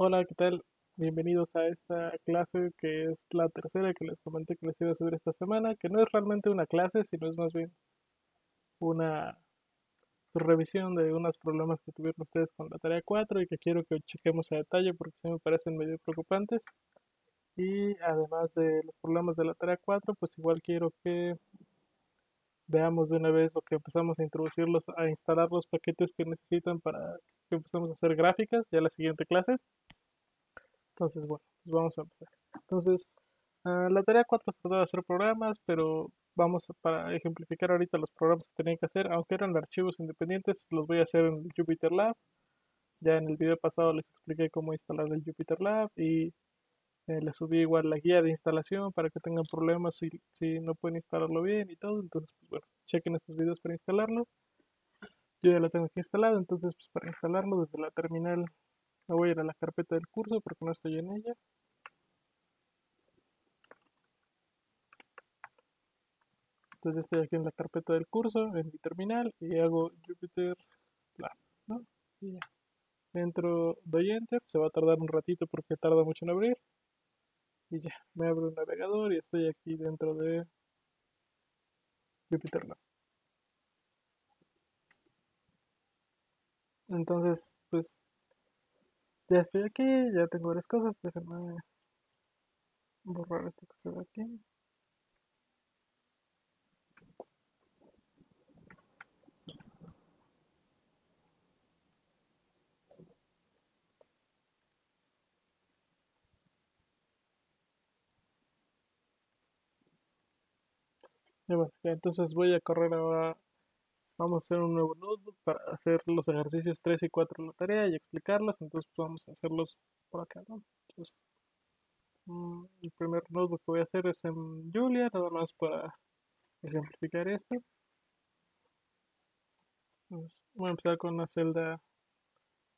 Hola, ¿qué tal? Bienvenidos a esta clase que es la tercera que les comenté que les iba a subir esta semana, que no es realmente una clase, sino es más bien una revisión de unos problemas que tuvieron ustedes con la tarea 4 y que quiero que chequemos a detalle porque sí me parecen medio preocupantes. Y además de los problemas de la tarea 4, pues igual quiero que veamos de una vez lo que empezamos a introducirlos, a instalar los paquetes que necesitan para que empecemos a hacer gráficas ya la siguiente clase. Entonces, bueno, pues vamos a empezar. Entonces, ah, la tarea 4 se trataba hacer programas, pero vamos a, para ejemplificar ahorita los programas que tenían que hacer, aunque eran archivos independientes, los voy a hacer en el Jupyter Lab. Ya en el video pasado les expliqué cómo instalar el Jupyter Lab y eh, les subí igual la guía de instalación para que tengan problemas si, si no pueden instalarlo bien y todo. Entonces, pues bueno, chequen estos videos para instalarlo. Yo ya lo tengo aquí instalado, entonces pues para instalarlo desde la terminal me voy a ir a la carpeta del curso porque no estoy en ella. Entonces estoy aquí en la carpeta del curso, en mi terminal, y hago Jupyter Lab. Y ya. Entro, doy Enter, se va a tardar un ratito porque tarda mucho en abrir. Y ya, me abro un navegador y estoy aquí dentro de Jupyter Lab. Entonces, pues ya estoy aquí, ya tengo varias cosas. Déjenme borrar que se ve aquí. Y bueno, entonces voy a correr ahora. Vamos a hacer un nuevo notebook para hacer los ejercicios 3 y 4 de la tarea y explicarlos. Entonces pues, vamos a hacerlos por acá, ¿no? Entonces, mm, el primer notebook que voy a hacer es en Julia, nada más para ejemplificar esto. Entonces, voy a empezar con una celda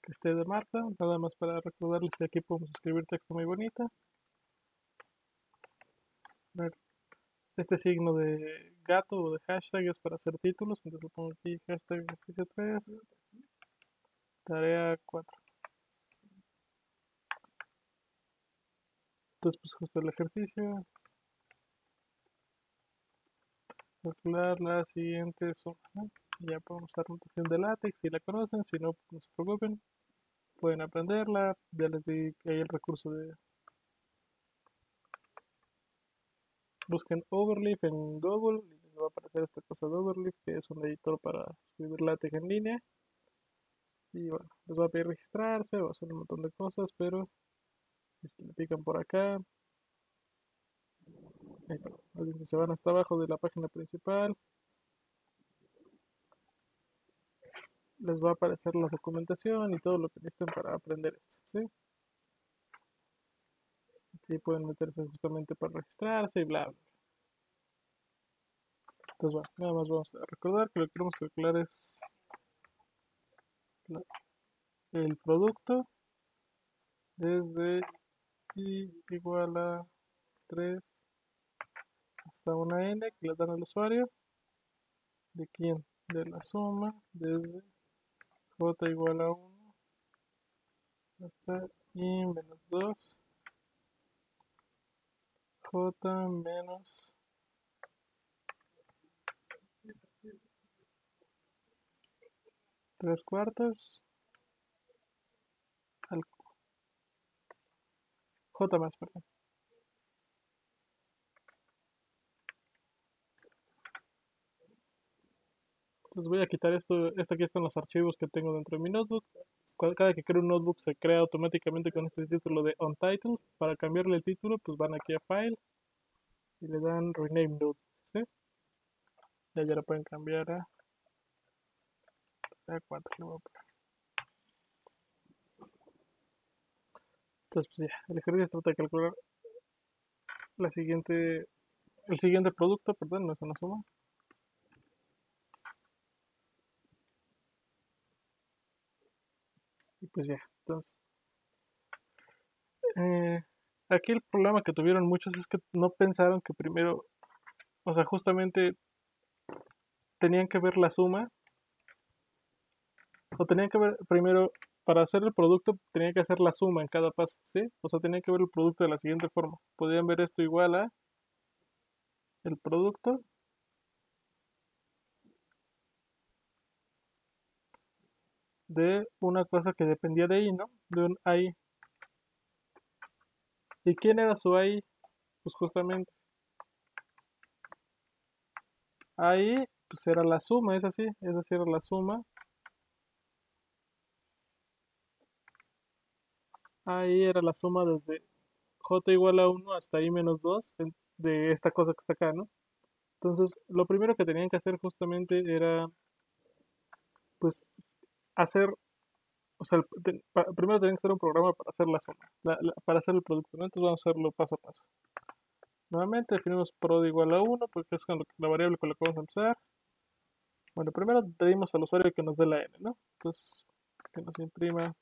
que esté de marca, nada más para recordarles que aquí podemos escribir texto muy bonito. Este signo de gato o de hashtag es para hacer títulos, entonces lo pongo aquí hashtag ejercicio 3, tarea 4. Entonces pues justo el ejercicio. Calcular la siguiente suma. ¿no? Ya podemos usar notación de látex si la conocen, si no, pues, no se preocupen. Pueden aprenderla, ya les di que hay el recurso de busquen Overleaf en Google y les va a aparecer esta cosa de Overleaf que es un editor para escribir LaTeX en línea y bueno, les va a pedir registrarse o hacer un montón de cosas pero si le pican por acá ahí si se van hasta abajo de la página principal les va a aparecer la documentación y todo lo que necesitan para aprender esto ¿sí? Aquí pueden meterse justamente para registrarse y bla, bla. Entonces, bueno, nada más vamos a recordar que lo que queremos calcular es el producto desde i igual a 3 hasta una n que le dan al usuario. ¿De quién? De la suma desde j igual a 1 hasta i menos 2 j menos tres cuartos al j más, perdón. Entonces voy a quitar esto, esto aquí están los archivos que tengo dentro de mi notebook. Cada que creo un notebook se crea automáticamente con este título de untitled. Para cambiarle el título, pues van aquí a File y le dan Rename Notebook. Ya, ya lo pueden cambiar a, a 4. le a poner. Entonces, pues ya, el ejercicio trata de calcular la siguiente, el siguiente producto, perdón, no es una suma. Pues ya, entonces. Eh, aquí el problema que tuvieron muchos es que no pensaron que primero, o sea, justamente tenían que ver la suma, o tenían que ver primero para hacer el producto tenía que hacer la suma en cada paso, ¿sí? O sea, tenía que ver el producto de la siguiente forma. Podrían ver esto igual a el producto de una cosa que dependía de I, ¿no? De un AI. ¿Y quién era su AI? Pues justamente ahí pues era la suma, es así, es así era la suma. Ahí era la suma desde j igual a 1 hasta i menos 2 de esta cosa que está acá, ¿no? Entonces, lo primero que tenían que hacer justamente era, pues, hacer, o sea, primero tenían que hacer un programa para hacer la suma, para hacer el producto. Entonces vamos a hacerlo paso a paso. Nuevamente definimos prod igual a 1 porque es la variable con la que vamos a empezar. Bueno, primero pedimos al usuario que nos dé la n, ¿no? Entonces, que nos imprima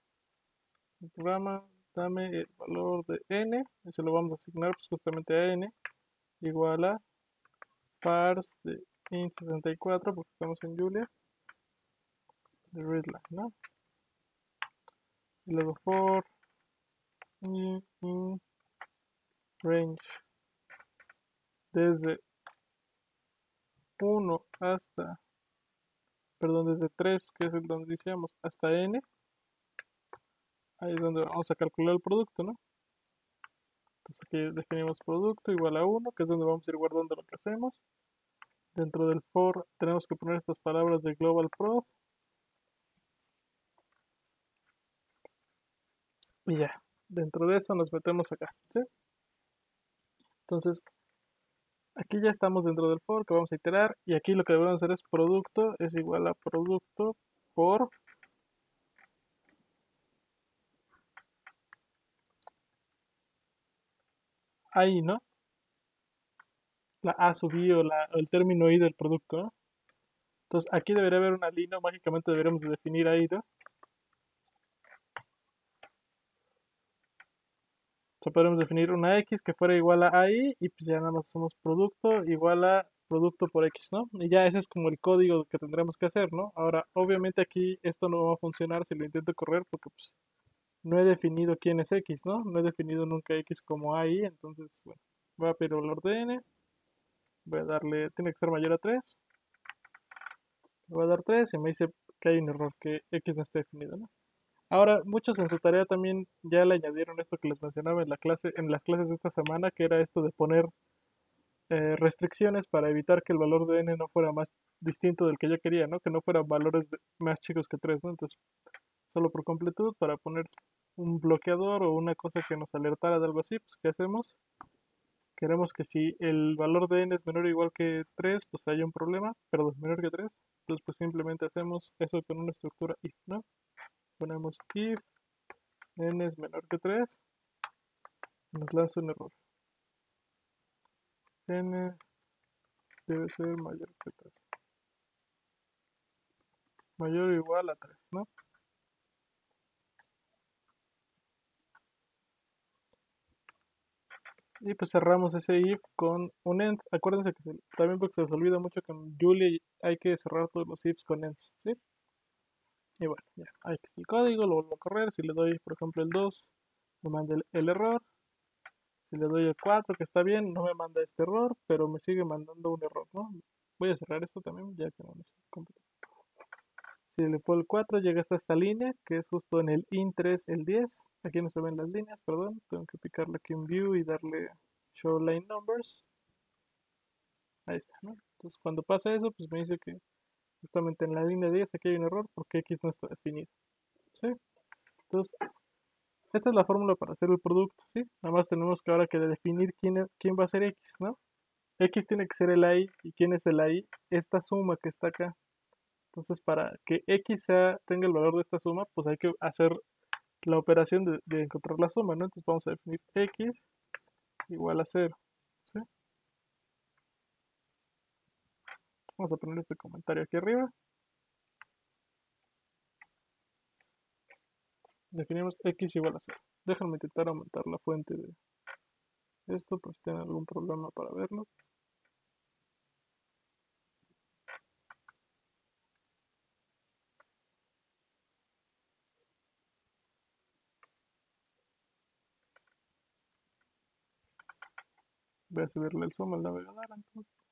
el programa, dame el valor de n, y se lo vamos a asignar pues, justamente a n, igual a parse de int64, porque estamos en Julia, de readline, ¿no? Y luego for in range desde 1 hasta, perdón, desde 3, que es donde decíamos, hasta n, ahí es donde vamos a calcular el producto, ¿no? Entonces aquí definimos producto igual a 1, que es donde vamos a ir guardando lo que hacemos. Dentro del for tenemos que poner estas palabras de global prod. Y ya, dentro de eso nos metemos acá. Entonces, Aquí ya estamos dentro del for que vamos a iterar y aquí lo que debemos hacer es producto es igual a producto por ahí, ¿no? La A sub I o, la, el término I del producto. Entonces aquí debería haber una línea, mágicamente deberíamos definir ahí, ¿no? Podemos definir una x que fuera igual a AI y pues ya nada más hacemos producto igual a producto por x, ¿no? Y ya ese es como el código que tendremos que hacer, ¿no? Ahora, obviamente aquí esto no va a funcionar si lo intento correr porque pues no he definido quién es x, ¿no? No he definido nunca x como AI, entonces, bueno, voy a pedir el valor de n, voy a darle, tiene que ser mayor a 3, voy a dar 3 y me dice que hay un error, que x no está definido, ¿no? Ahora, muchos en su tarea también ya le añadieron esto que les mencionaba en la clase, en las clases de esta semana, que era esto de poner eh, restricciones para evitar que el valor de n no fuera más distinto del que yo quería, ¿no? Que no fueran valores más chicos que 3, ¿no? Entonces, solo por completud, para poner un bloqueador o una cosa que nos alertara de algo así, pues ¿qué hacemos? Queremos que si el valor de n es menor o igual que 3, pues haya un problema, perdón, menor que 3, entonces pues simplemente hacemos eso con una estructura if, ¿no? Ponemos if n es menor que 3 nos lanza un error n debe ser mayor que 3 mayor o igual a 3 ¿no? y pues cerramos ese if con un end acuérdense que también porque se les olvida mucho que en Julia hay que cerrar todos los ifs con ends ¿sí? Y bueno, ya, ahí está el código, lo vuelvo a correr. Si le doy, por ejemplo, el 2, me manda el, error. Si le doy el 4, que está bien, no me manda este error, pero me sigue mandando un error, ¿no? Voy a cerrar esto también, ya que no necesito Si le pongo el 4, llega hasta esta línea, que es justo en el in3, el 10. Aquí no se ven las líneas, perdón. Tengo que picarle aquí en view y darle show line numbers. Ahí está, ¿no? Entonces cuando pasa eso, pues me dice que justamente en la línea 10 aquí hay un error porque x no está definido. ¿sí? Entonces, esta es la fórmula para hacer el producto, ¿sí? Nada más tenemos que ahora que definir quién, quién va a ser x, ¿no? x tiene que ser el i, ¿y quién es el i? Esta suma que está acá. Entonces, para que x tenga el valor de esta suma, pues hay que hacer la operación de, de encontrar la suma, ¿no? Entonces vamos a definir x igual a 0. Vamos a poner este comentario aquí arriba. Definimos x igual a 0. Déjame intentar aumentar la fuente de esto, pues si tienen algún problema para verlo. voy a subirle el zoom al navegador entonces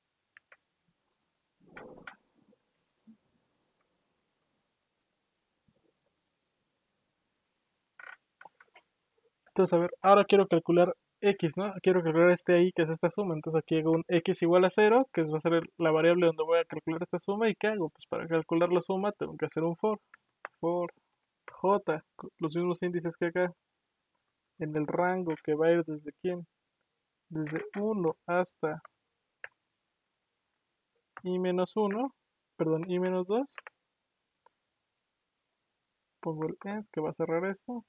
Entonces, a ver, ahora quiero calcular x, ¿no? Quiero calcular este ahí, que es esta suma. Entonces aquí hago un x igual a 0, que va a ser la variable donde voy a calcular esta suma. ¿Y qué hago? Pues para calcular la suma tengo que hacer un for. For j, los mismos índices que acá. En el rango que va a ir desde quién? Desde 1 hasta i menos 1, perdón, i menos 2. Pongo el end que va a cerrar esto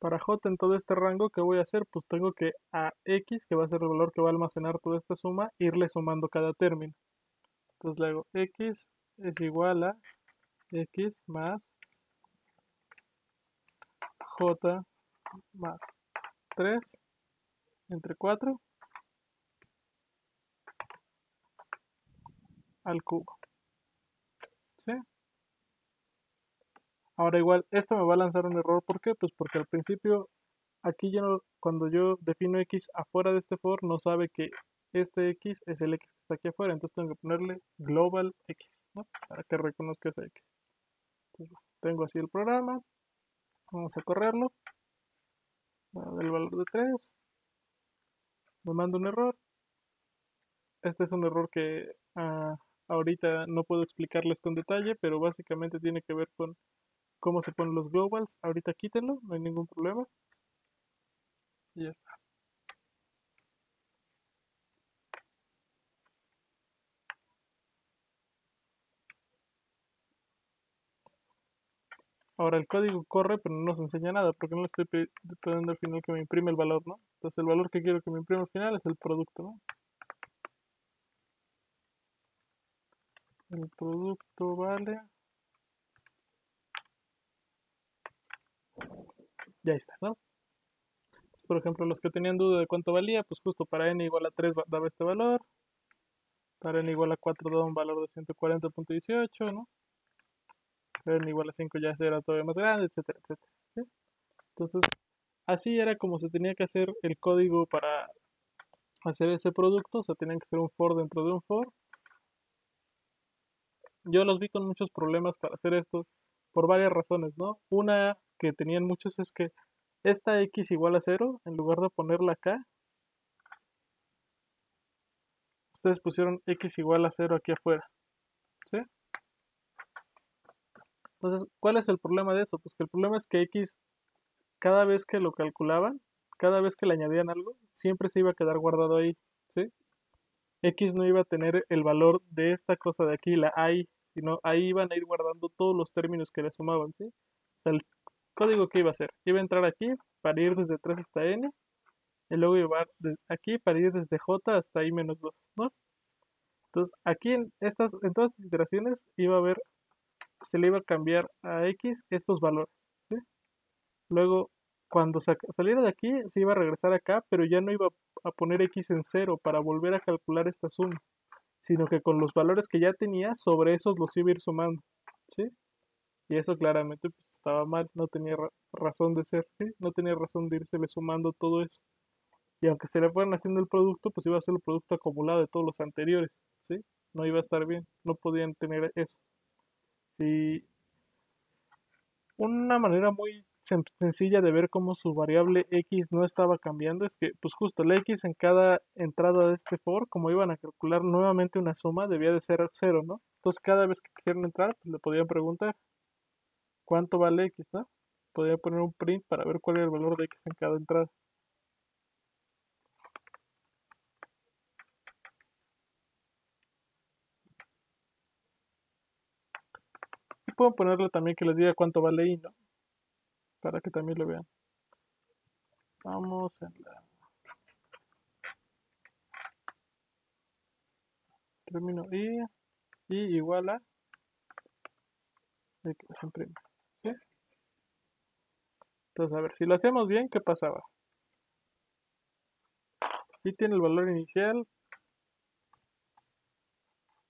para j en todo este rango, ¿qué voy a hacer? Pues tengo que a x, que va a ser el valor que va a almacenar toda esta suma, irle sumando cada término. Entonces le hago x es igual a x más j más 3 entre 4 al cubo. ¿Sí? Ahora igual, esto me va a lanzar un error. ¿Por qué? Pues porque al principio, aquí ya no, cuando yo defino x afuera de este for, no sabe que este x es el x que está aquí afuera. Entonces tengo que ponerle global x, ¿no? Para que reconozca ese x. Tengo así el programa. Vamos a correrlo. El valor de 3. Me manda un error. Este es un error que ah, ahorita no puedo explicarles con detalle, pero básicamente tiene que ver con cómo se ponen los globals. Ahorita quítenlo, no hay ningún problema. Y ya está. Ahora el código corre, pero no nos enseña nada, porque no le estoy pidiendo al final que me imprime el valor, ¿no? Entonces el valor que quiero que me imprime al final es el producto, ¿no? El producto vale ya está, ¿no? Por ejemplo, los que tenían duda de cuánto valía, pues justo para n igual a 3 daba este valor, para n igual a 4 daba un valor de 140.18, ¿no? Para n igual a 5 ya era todavía más grande, etcétera, etcétera. Entonces, así era como se tenía que hacer el código para hacer ese producto, o sea, tenían que hacer un for dentro de un for. Yo los vi con muchos problemas para hacer esto por varias razones, ¿no? Una que tenían muchos es que esta x igual a 0, en lugar de ponerla acá, ustedes pusieron x igual a 0 aquí afuera. ¿Sí? Entonces, ¿cuál es el problema de eso? Pues que el problema es que x, cada vez que lo calculaban, cada vez que le añadían algo, siempre se iba a quedar guardado ahí. ¿Sí? x no iba a tener el valor de esta cosa de aquí, la i, sino ahí iban a ir guardando todos los términos que le sumaban. ¿sí? O sea, el código que iba a hacer. Iba a entrar aquí para ir desde 3 hasta n. Y luego iba aquí para ir desde j hasta i menos 2, ¿no? Entonces, aquí en, estas, en todas las iteraciones iba a ver, se le iba a cambiar a x estos valores, ¿sí? Luego, cuando saliera de aquí, se iba a regresar acá, pero ya no iba a poner x en cero para volver a calcular esta suma, sino que con los valores que ya tenía, sobre esos los iba a ir sumando, ¿sí? Y eso claramente pues, estaba mal, no tenía razón de ser, no tenía razón de irse sumando todo eso. Y aunque se le fueran haciendo el producto, pues iba a ser el producto acumulado de todos los anteriores, ¿sí? No iba a estar bien, no podían tener eso. Y una manera muy sencilla de ver cómo su variable x no estaba cambiando es que, pues justo la x en cada entrada de este for, como iban a calcular nuevamente una suma, debía de ser 0, ¿no? Entonces cada vez que quisieran entrar, pues le podían preguntar, cuánto vale x, ¿no? Podría poner un print para ver cuál es el valor de x en cada entrada. Y puedo ponerle también que les diga cuánto vale y, ¿no? Para que también lo vean. Vamos en la... Término i, y igual a... X imprime. Entonces, a ver, si lo hacemos bien, ¿qué pasaba? Aquí tiene el valor inicial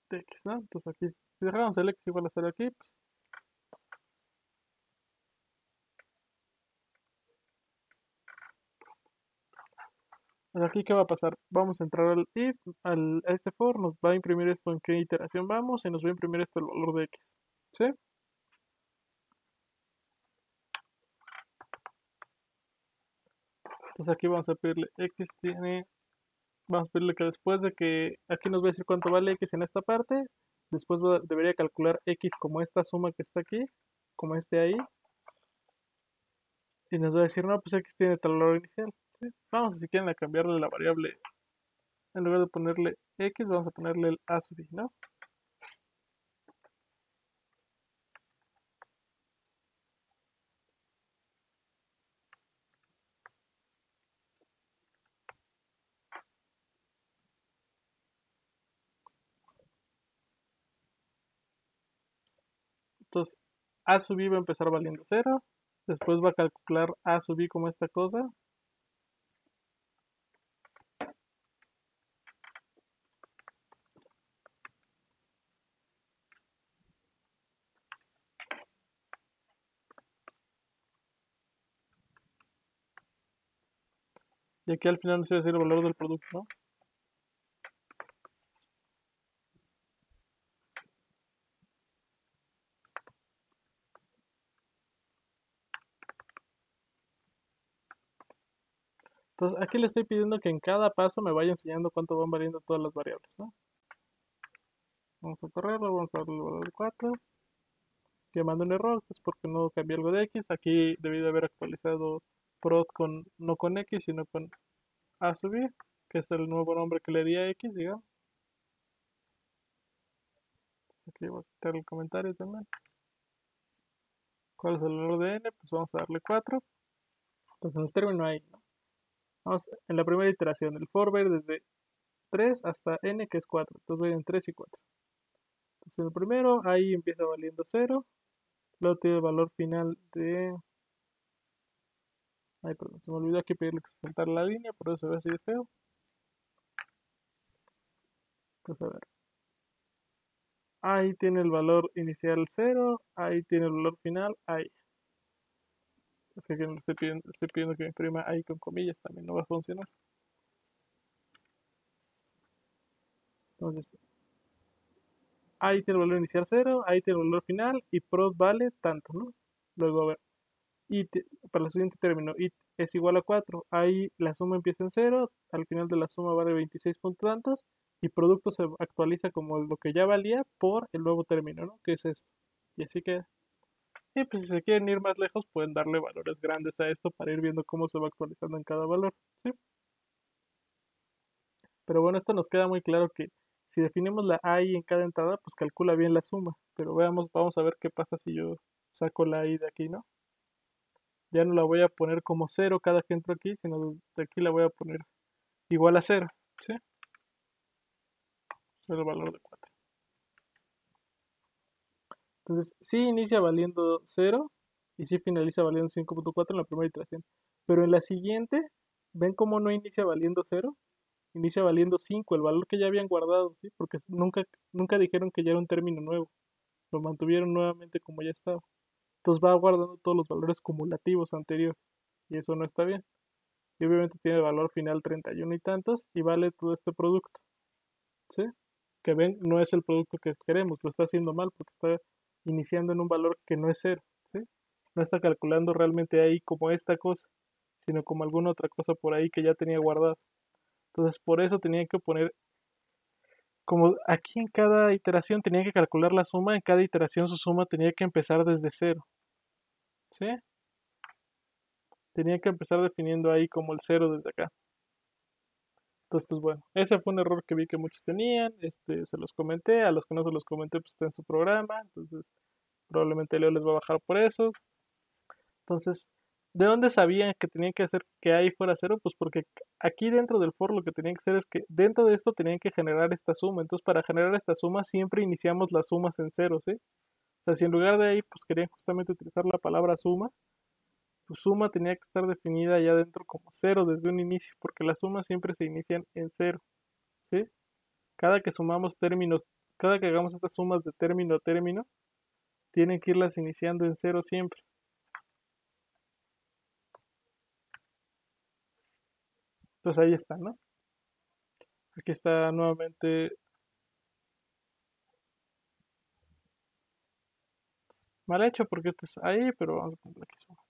de x, ¿no? Entonces aquí, si dejamos el x igual a 0 aquí, pues Pues aquí, ¿qué va a pasar? Vamos a entrar al if, al, a este for, nos va a imprimir esto en qué iteración vamos y nos va a imprimir esto el valor de x. ¿Sí? Entonces aquí vamos a pedirle x tiene, vamos a pedirle que después de que, aquí nos va a decir cuánto vale x en esta parte, después debería calcular x como esta suma que está aquí, como este ahí, y nos va a decir, no, pues x tiene tal valor inicial. Vamos, si quieren, a cambiarle la variable, en lugar de ponerle x, vamos a ponerle el a ¿no? Entonces, a sub i va a empezar valiendo 0. Después va a calcular a sub i como esta cosa. Y aquí al final nos a decir el valor del producto, ¿no? Entonces aquí le estoy pidiendo que en cada paso me vaya enseñando cuánto van variando todas las variables, ¿no? Vamos a correrlo, vamos a darle el valor de 4. Que manda un error, es porque no cambié algo de x. Aquí debí de haber actualizado prod con, no con x, sino con a subir, que es el nuevo nombre que le di a x, digamos. Aquí voy a quitar el comentario también. ¿Cuál es el valor de n? Pues vamos a darle 4. Entonces nos terminó ahí, ¿no? Vamos en la primera iteración, el for desde 3 hasta n que es 4. Entonces voy en 3 y 4. Entonces en el primero, ahí empieza valiendo 0. Luego tiene el valor final de... Ay, perdón, se me olvidó aquí pedirle que se saltara la línea, por eso se ve así de feo. Entonces a ver. Ahí tiene el valor inicial 0, ahí tiene el valor final, ahí. Es que no estoy pidiendo, estoy pidiendo que me imprima ahí con comillas, también no va a funcionar. Entonces, ahí tiene el valor inicial 0, ahí tiene el valor final y prod vale tanto, ¿no? Luego, a ver, y para el siguiente término, it es igual a 4, ahí la suma empieza en 0, al final de la suma vale 26 puntos tantos y producto se actualiza como lo que ya valía por el nuevo término, ¿no? Que es esto. Y así queda. Y pues si se quieren ir más lejos, pueden darle valores grandes a esto para ir viendo cómo se va actualizando en cada valor. ¿sí? Pero bueno, esto nos queda muy claro que si definimos la i en cada entrada, pues calcula bien la suma. Pero veamos, vamos a ver qué pasa si yo saco la i de aquí, ¿no? Ya no la voy a poner como 0 cada que entro aquí, sino de aquí la voy a poner igual a 0, ¿sí? Es el valor de 4. Entonces, sí inicia valiendo 0 y sí finaliza valiendo 5.4 en la primera iteración. Pero en la siguiente, ¿ven cómo no inicia valiendo 0? Inicia valiendo 5, el valor que ya habían guardado, ¿sí? Porque nunca, nunca dijeron que ya era un término nuevo. Lo mantuvieron nuevamente como ya estaba. Entonces va guardando todos los valores cumulativos anteriores. Y eso no está bien. Y obviamente tiene valor final 31 y tantos y vale todo este producto. ¿Sí? Que ven, no es el producto que queremos, lo está haciendo mal porque está iniciando en un valor que no es cero, ¿sí? No está calculando realmente ahí como esta cosa, sino como alguna otra cosa por ahí que ya tenía guardada. Entonces, por eso tenía que poner, como aquí en cada iteración tenía que calcular la suma, en cada iteración su suma tenía que empezar desde cero, ¿sí? Tenía que empezar definiendo ahí como el cero desde acá. Entonces, pues bueno, ese fue un error que vi que muchos tenían, este, se los comenté, a los que no se los comenté, pues está en su programa, entonces probablemente Leo les va a bajar por eso. Entonces, ¿de dónde sabían que tenían que hacer que ahí fuera cero? Pues porque aquí dentro del for lo que tenían que hacer es que dentro de esto tenían que generar esta suma, entonces para generar esta suma siempre iniciamos las sumas en cero, ¿sí? O sea, si en lugar de ahí, pues querían justamente utilizar la palabra suma, su suma tenía que estar definida ya dentro como cero desde un inicio, porque las sumas siempre se inician en cero. ¿sí? Cada que sumamos términos, cada que hagamos estas sumas de término a término, tienen que irlas iniciando en cero siempre. Entonces ahí está, ¿no? Aquí está nuevamente mal hecho porque esto es ahí, pero vamos a poner aquí suma.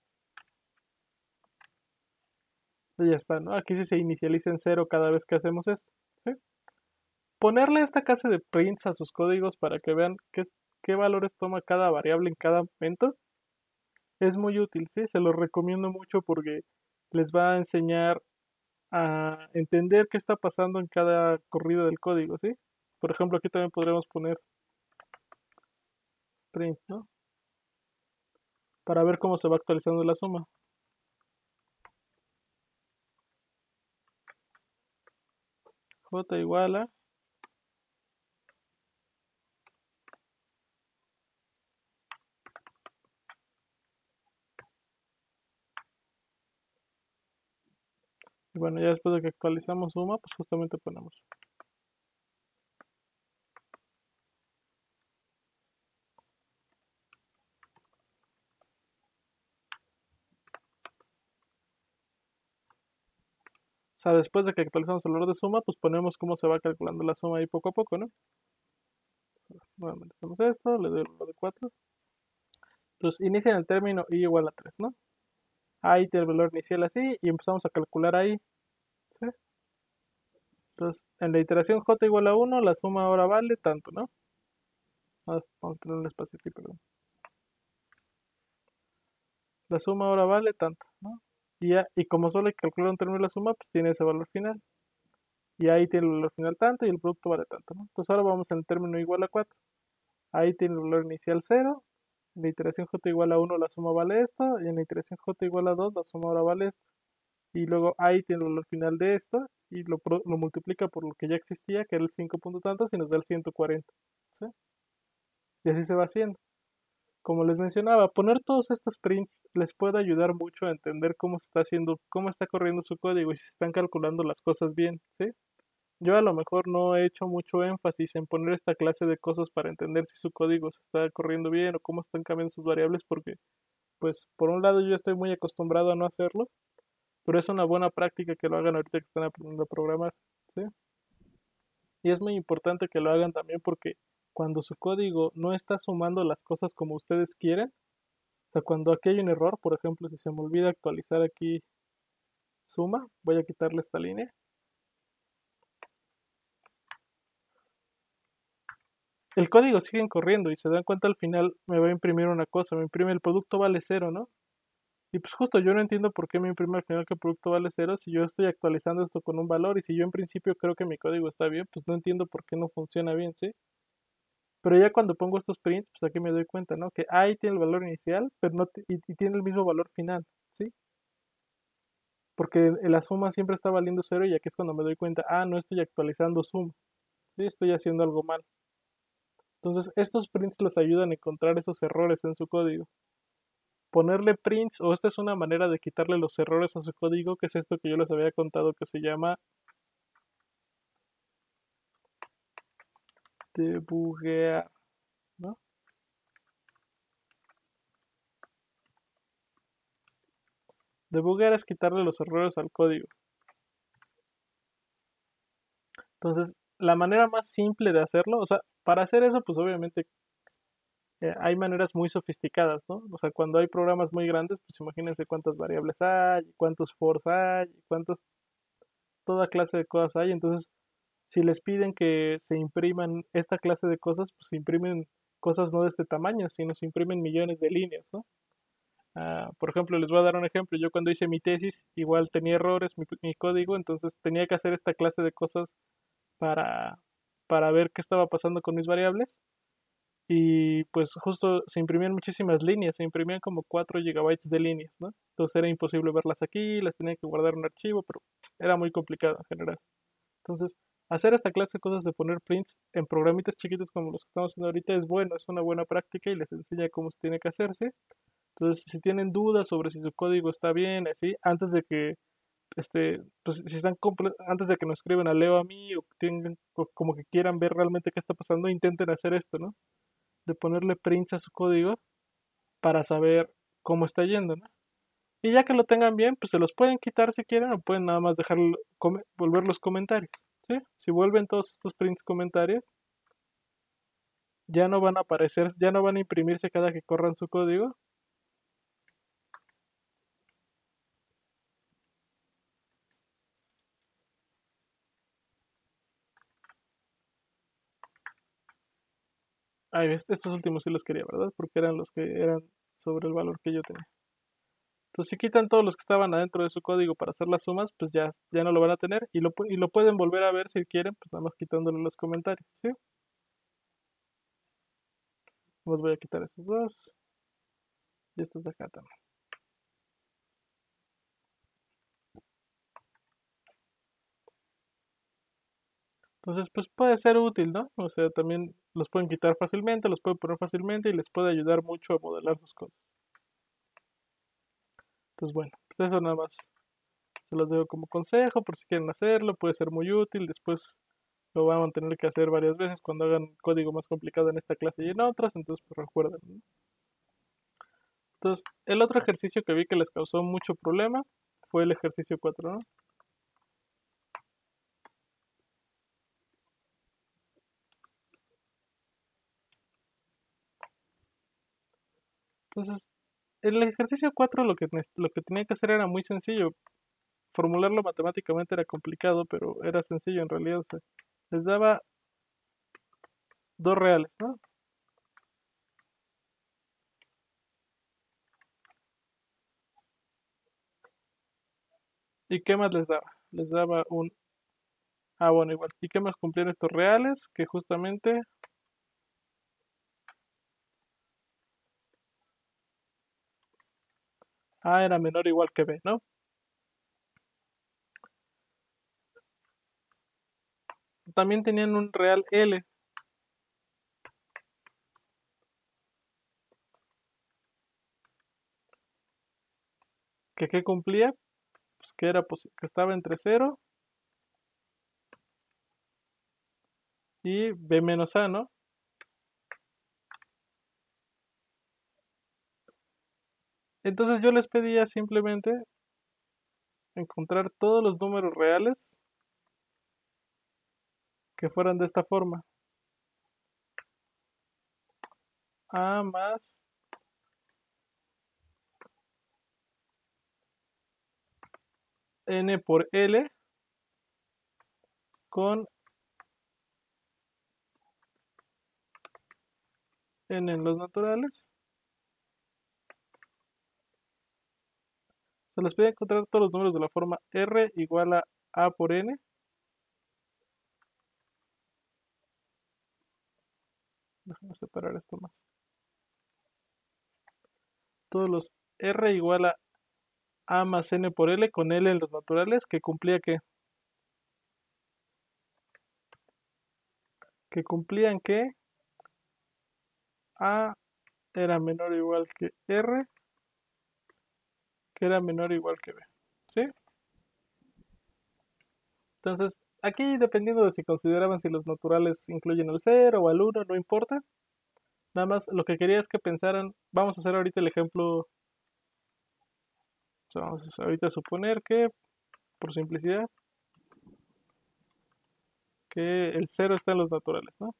ya está, ¿no? Aquí sí se inicializa en cero cada vez que hacemos esto. ¿sí? Ponerle esta clase de prints a sus códigos para que vean qué, qué valores toma cada variable en cada momento es muy útil, ¿sí? Se los recomiendo mucho porque les va a enseñar a entender qué está pasando en cada corrido del código, ¿sí? Por ejemplo, aquí también podremos poner print. Para ver cómo se va actualizando la suma. J igual a Y bueno, ya después de que actualizamos suma, pues justamente ponemos. O sea, después de que actualizamos el valor de suma, pues ponemos cómo se va calculando la suma ahí poco a poco, ¿no? Nuevamente hacemos esto, le doy el valor de 4. Entonces, inicia el término i igual a 3, ¿no? Ahí tiene el valor inicial así y empezamos a calcular ahí. Entonces, en la iteración j igual a 1, la suma ahora vale tanto, ¿no? Vamos a tener un espacio aquí, perdón. La suma ahora vale tanto, ¿no? Y, ya, y como solo hay que calcular un término de la suma, pues tiene ese valor final. Y ahí tiene el valor final tanto y el producto vale tanto, ¿no? Entonces ahora vamos el término igual a 4. Ahí tiene el valor inicial 0 en la iteración j igual a 1 la suma vale esto, y en la iteración j igual a 2 la suma ahora vale esto. Y luego ahí tiene el valor final de esto, y lo, multiplica por lo que ya existía, que era el 5 punto tantos, y nos da el 140. ¿sí? Y así se va haciendo. Como les mencionaba, poner todos estos prints les puede ayudar mucho a entender cómo se está haciendo, cómo está corriendo su código y si están calculando las cosas bien, ¿sí? Yo a lo mejor no he hecho mucho énfasis en poner esta clase de cosas para entender si su código se está corriendo bien o cómo están cambiando sus variables porque, pues, por un lado yo estoy muy acostumbrado a no hacerlo, pero es una buena práctica que lo hagan ahorita que están aprendiendo a programar, ¿sí? Y es muy importante que lo hagan también porque cuando su código no está sumando las cosas como ustedes quieren, o sea, cuando aquí hay un error, por ejemplo, si se me olvida actualizar aquí suma, voy a quitarle esta línea el código sigue corriendo y se dan cuenta al final me va a imprimir una cosa, me imprime el producto vale cero, ¿no? Y pues justo yo no entiendo por qué me imprime al final que el producto vale cero si yo estoy actualizando esto con un valor y si yo en principio creo que mi código está bien, pues no entiendo por qué no funciona bien, ¿sí? Pero ya cuando pongo estos prints, pues aquí me doy cuenta, ¿no? Que ahí tiene el valor inicial, pero no y, tiene el mismo valor final, ¿sí? Porque la suma siempre está valiendo cero y aquí es cuando me doy cuenta, ah, no estoy actualizando suma, ¿sí? Estoy haciendo algo mal. Entonces, estos prints les ayudan a encontrar esos errores en su código. Ponerle prints, o esta es una manera de quitarle los errores a su código, que es esto que yo les había contado que se llama debuguear, ¿no? Debuguear es quitarle los errores al código. Entonces, la manera más simple de hacerlo, o sea, para hacer eso, pues obviamente eh, hay maneras muy sofisticadas, ¿no? O sea, cuando hay programas muy grandes, pues imagínense cuántas variables hay, cuántos fors hay, cuántos, toda clase de cosas hay. Entonces, si les piden que se impriman esta clase de cosas, pues se imprimen cosas no de este tamaño, sino se imprimen millones de líneas, ¿no? Ah, por ejemplo, les voy a dar un ejemplo. Yo cuando hice mi tesis, igual tenía errores mi código, entonces tenía que hacer esta clase de cosas para, para ver qué estaba pasando con mis variables. Y pues justo se imprimían muchísimas líneas, se imprimían como 4 gigabytes de líneas, ¿no? Entonces era imposible verlas aquí, las tenía que guardar en un archivo, pero era muy complicado en general. Entonces, hacer esta clase de cosas de poner prints en programitas chiquitos como los que estamos haciendo ahorita es bueno, es una buena práctica y les enseña cómo se tiene que hacerse. Entonces, si tienen dudas sobre si su código está bien, así, antes de que este, pues si están antes de que nos escriban a Leo a mí o, tengan, como que quieran ver realmente qué está pasando, intenten hacer esto, ¿no? De ponerle prints a su código para saber cómo está yendo, ¿no? Y ya que lo tengan bien, pues se los pueden quitar si quieren o pueden nada más dejar volver los comentarios. ¿sí? Si vuelven todos estos prints comentarios, ya no van a aparecer, ya no van a imprimirse cada que corran su código. Ay, estos últimos sí los quería, ¿verdad? Porque eran los que eran sobre el valor que yo tenía. Entonces, si quitan todos los que estaban adentro de su código para hacer las sumas, pues ya, ya no lo van a tener y lo, y lo pueden volver a ver si quieren, pues nada más quitándole los comentarios. Los voy a quitar estos dos. Y estos de acá también. Entonces, pues puede ser útil, ¿no? O sea, también los pueden quitar fácilmente, los pueden poner fácilmente y les puede ayudar mucho a modelar sus cosas. Entonces, bueno, pues eso nada más se los dejo como consejo por si quieren hacerlo, puede ser muy útil. Después lo van a tener que hacer varias veces cuando hagan código más complicado en esta clase y en otras, entonces pues recuerden. Entonces, el otro ejercicio que vi que les causó mucho problema fue el ejercicio 4, ¿no? Entonces, el ejercicio 4 lo que, lo que tenía que hacer era muy sencillo. Formularlo matemáticamente era complicado, pero era sencillo en realidad. les daba dos reales, ¿no? ¿Y qué más les daba? Les daba un... Ah, bueno, igual. ¿Y qué más cumplían estos reales? Que justamente A era menor o igual que B, ¿no? También tenían un real L. ¿Que qué cumplía? Pues que, era, que estaba entre 0 y B menos A, ¿no? Entonces yo les pedía simplemente encontrar todos los números reales que fueran de esta forma. A más n por L con n en los naturales Se les pide encontrar todos los números de la forma R igual a A por N. Déjame separar esto más. Todos los R igual a A más N por L con L en los naturales que cumplía que que cumplían que A era menor o igual que R era menor o igual que B. ¿Sí? Entonces, aquí dependiendo de si consideraban si los naturales incluyen el 0 o el 1, no importa. Nada más lo que quería es que pensaran, vamos a hacer ahorita el ejemplo, vamos a ahorita suponer que, por simplicidad, que el 0 está en los naturales, ¿no?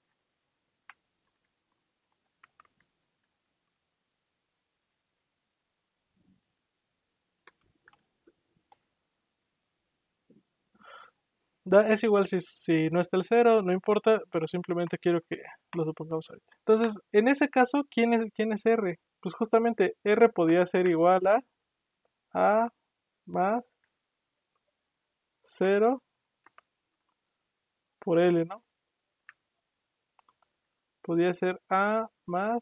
Es igual si, si no está el 0, no importa, pero simplemente quiero que lo supongamos ahorita. Entonces, en ese caso, ¿quién es, quién es R? Pues justamente R podía ser igual a A más 0 por L, ¿no? Podía ser A más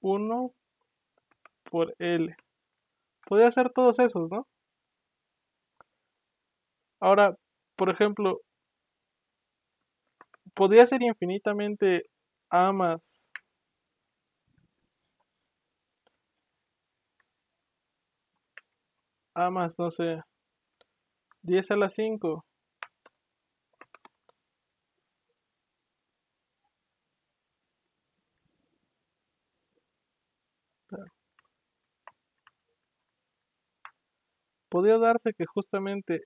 1 por L. Podía ser todos esos, ¿no? Ahora, por ejemplo, podría ser infinitamente A más A más, no sé, 10 a la 5. Podría darse que justamente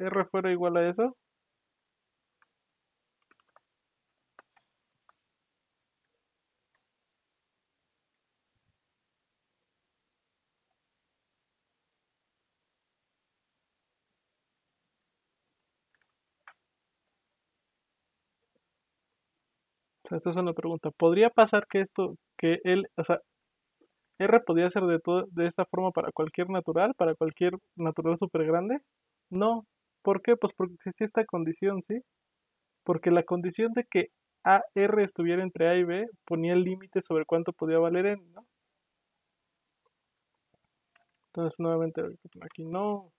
R fuera igual a eso. esto es una pregunta. ¿Podría pasar que esto, que él, o sea, R podría ser de, todo, de esta forma para cualquier natural, para cualquier natural súper grande? No. ¿Por qué? Pues porque existía esta condición, ¿sí? Porque la condición de que AR estuviera entre A y B ponía el límite sobre cuánto podía valer N, ¿no? Entonces nuevamente aquí no.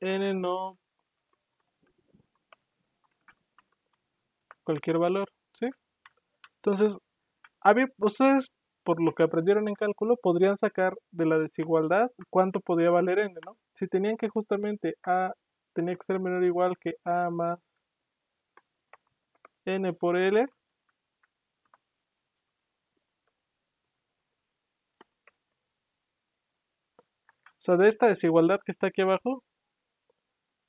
N no cualquier valor, ¿sí? Entonces, ustedes, por lo que aprendieron en cálculo, podrían sacar de la desigualdad cuánto podía valer n, ¿no? Si tenían que justamente a tenía que ser menor o igual que a más n por l, O sea, de esta desigualdad que está aquí abajo,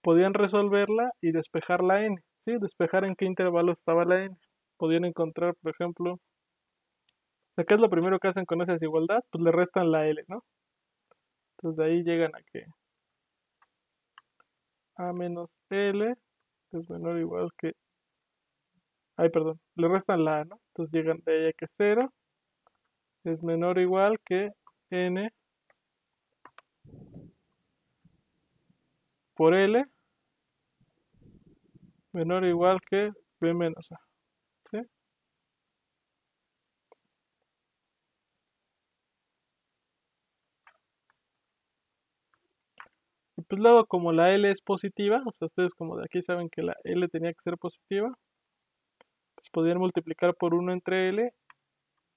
podían resolverla y despejar la n. ¿sí? Despejar en qué intervalo estaba la n. Podían encontrar, por ejemplo, ¿qué es lo primero que hacen con esa desigualdad? Pues le restan la L, ¿no? Entonces de ahí llegan a que A menos L es menor o igual que... Ay, perdón, le restan la A, ¿no? Entonces llegan de ahí a que 0 es menor o igual que N por L menor o igual que B menos A. ¿sí? Y pues luego como la L es positiva, o sea, ustedes como de aquí saben que la L tenía que ser positiva, pues podían multiplicar por 1 entre L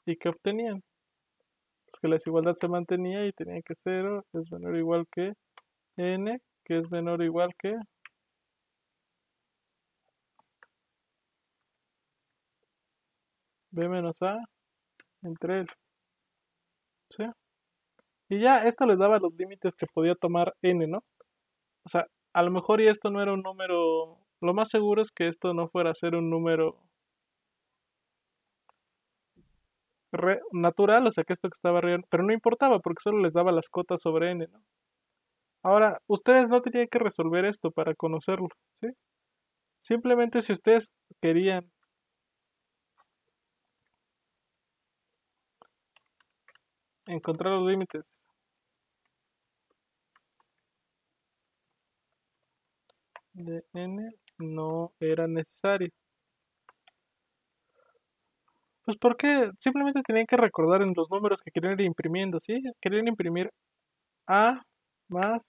y ¿qué obtenían? Pues que la desigualdad se mantenía y tenían que 0 es menor o igual que N, que es menor o igual que B menos A entre L. ¿Sí? Y ya esto les daba los límites que podía tomar N, ¿no? O sea, a lo mejor y esto no era un número... Lo más seguro es que esto no fuera a ser un número natural, o sea que esto que estaba arriba, pero no importaba porque solo les daba las cotas sobre n, ¿no? Ahora, ustedes no tenían que resolver esto para conocerlo, ¿sí? Simplemente si ustedes querían encontrar los límites. De n no era necesario. Pues porque simplemente tenían que recordar en los números que querían ir imprimiendo, ¿sí? Querían imprimir A más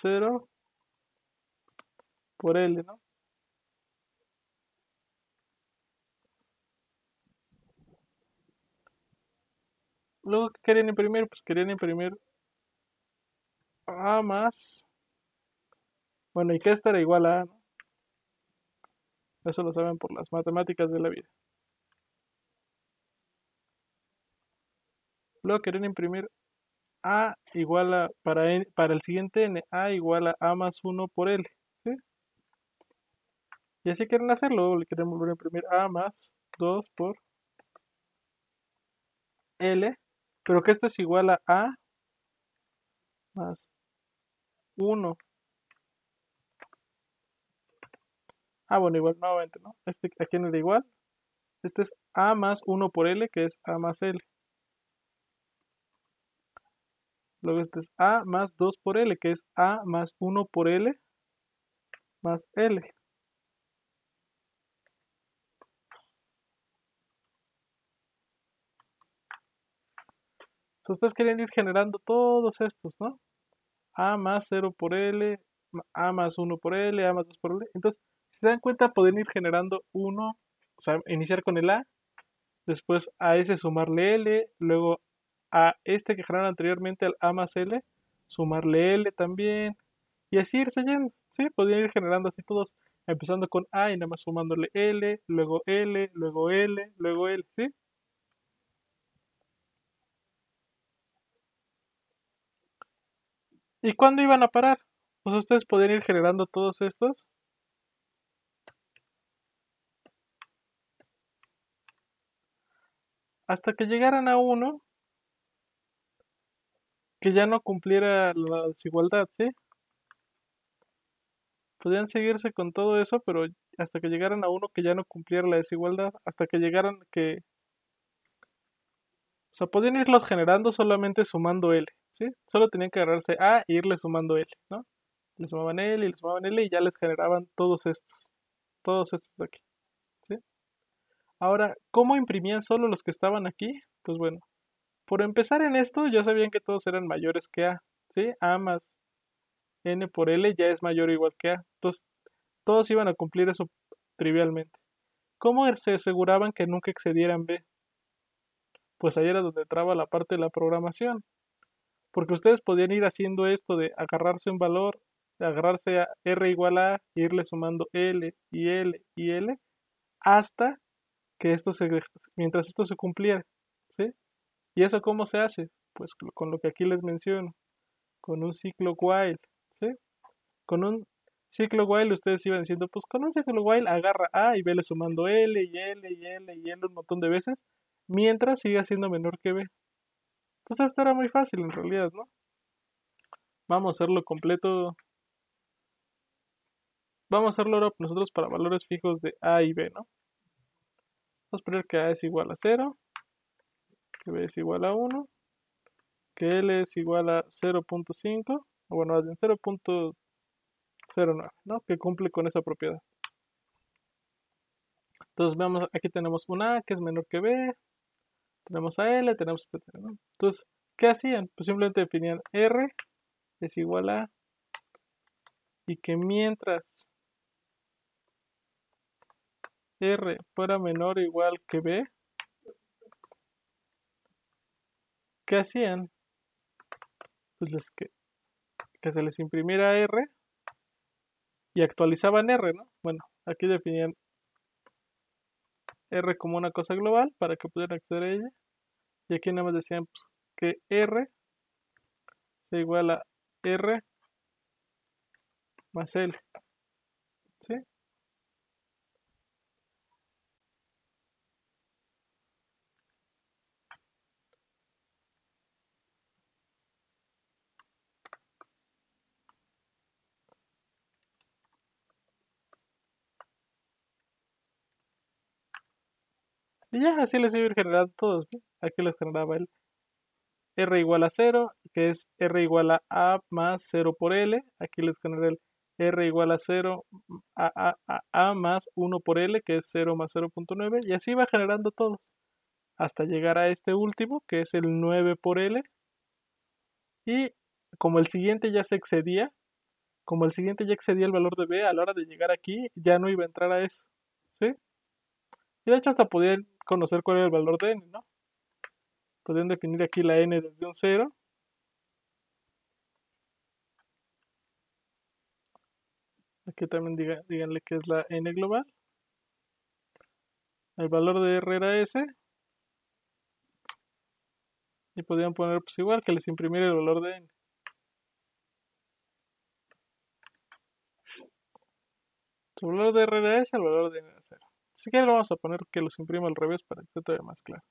cero por L, ¿no? Luego, ¿qué querían imprimir? Pues querían imprimir A más. Bueno, y que esta era igual a. Eso lo saben por las matemáticas de la vida. Luego querían imprimir A igual a, para, para el siguiente N, A igual a A más 1 por L. ¿sí? Y así quieren hacerlo, le quieren volver a imprimir A más 2 por L pero que esto es igual a A más 1. Ah, bueno, igual nuevamente, ¿no? Este aquí no es igual. Este es A más 1 por L, que es A más L. Luego este es A más 2 por L, que es A más 1 por L más L. ustedes quieren ir generando todos estos, ¿no? A más 0 por L, A más 1 por L, A más 2 por L. Entonces, si se dan cuenta, pueden ir generando 1, o sea, iniciar con el A, después a ese sumarle L, luego a este que generaron anteriormente al A más L, sumarle L también, y así irse yendo, ¿sí? Podrían ir generando así todos. empezando con A y nada más sumándole L, luego L, luego L, luego L, ¿sí? ¿Y cuándo iban a parar? Pues ustedes podían ir generando todos estos. Hasta que llegaran a uno que ya no cumpliera la desigualdad, ¿sí? Podían seguirse con todo eso, pero hasta que llegaran a uno que ya no cumpliera la desigualdad, hasta que llegaran que... O sea, podían irlos generando solamente sumando L, ¿sí? Solo tenían que agarrarse A e irle sumando L, ¿no? Le sumaban L y le sumaban L y ya les generaban todos estos, todos estos de aquí, ¿sí? Ahora, ¿cómo imprimían solo los que estaban aquí? Pues bueno, por empezar en esto, ya sabían que todos eran mayores que A, ¿sí? A más N por L ya es mayor o igual que A. Entonces, todos iban a cumplir eso trivialmente. ¿Cómo se aseguraban que nunca excedieran B? Pues ahí era donde entraba la parte de la programación. Porque ustedes podían ir haciendo esto de agarrarse un valor, de agarrarse a R igual a e irle sumando L y L y L, hasta que esto se, mientras esto se cumpliera. ¿sí? ¿Y eso cómo se hace? Pues con lo que aquí les menciono, con un ciclo while, ¿sí? Con un ciclo while ustedes iban diciendo, pues con un ciclo while agarra A y vele sumando L y L y L y L un montón de veces, mientras siga siendo menor que B. Entonces esto era muy fácil en realidad, ¿no? Vamos a hacerlo completo. Vamos a hacerlo ahora nosotros para valores fijos de A y B, ¿no? Vamos a poner que A es igual a 0 que b es igual a 1, que l es igual a 0.5, o bueno, más bien 0.09, ¿no? Que cumple con esa propiedad. Entonces veamos, aquí tenemos una A que es menor que B, tenemos a L, tenemos etcétera, ¿no? Entonces, ¿qué hacían? Pues simplemente definían R es igual a y que mientras R fuera menor o igual que B, ¿qué hacían? Pues que, que se les imprimiera R y actualizaban R, ¿no? Bueno, aquí definían R como una cosa global para que pudieran acceder a ella. Y aquí nada más decían pues, que R se igual a R más L. ¿Sí? Y ya así les iba a ir generando todos. Aquí les generaba el R igual a 0, que es R igual a A más 0 por L. Aquí les genera el R igual a 0 a, a, a, más 1 por L, que es 0 más 0.9. Y así va generando todos. Hasta llegar a este último, que es el 9 por L. Y como el siguiente ya se excedía, como el siguiente ya excedía el valor de B, a la hora de llegar aquí ya no iba a entrar a eso. ¿Sí? Y de hecho hasta podían conocer cuál era el valor de n, ¿no? Podrían definir aquí la n desde un 0. Aquí también díganle que es la n global. El valor de r era s. Y podrían poner pues igual que les imprimir el valor de n. Su valor de r era s, el valor de n era 0. Si quieren vamos a poner que los imprima al revés para que esté todavía más claro.